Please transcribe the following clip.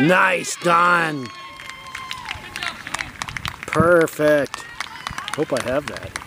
Nice, Don. Perfect. Hope I have that.